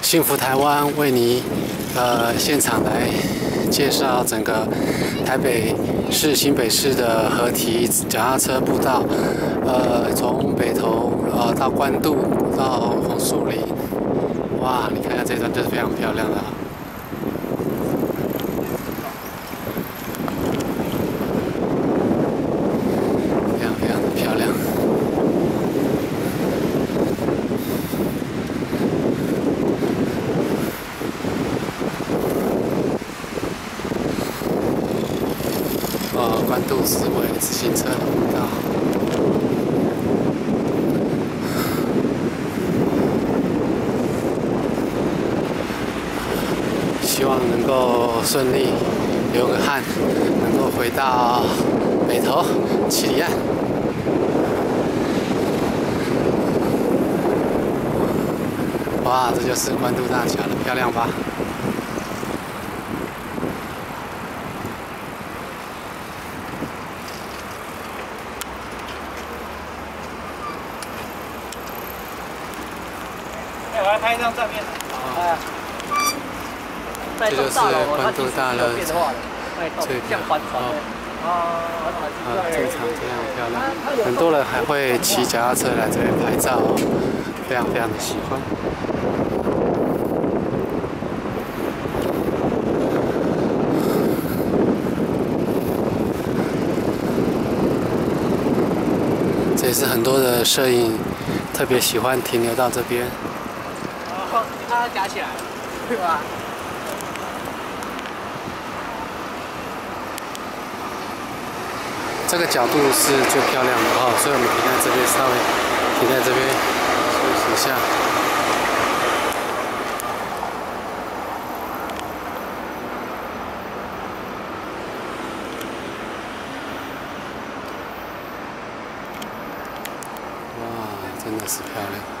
幸福台湾为你呃现场来介绍整个台北市新北市的合体脚踏车步道，呃，从北投呃到关渡到红树林，哇，你看下这段就是非常漂亮的。呃，关渡四位自行车道，希望能够顺利流个汗，能够回到北头七里岸。哇，这就是关渡大桥了，漂亮吧？我来拍一张照片。啊。这就是关渡大乐最漂亮啊！啊，这场非常漂亮，很多人还会骑脚踏车来这边拍照，非常非常的喜欢。这也是很多的摄影特别喜欢停留到这边。它夹起来了，对吧？这个角度是最漂亮的哦，所以我们停在这边，稍微停在这边休息一下。哇，真的是漂亮。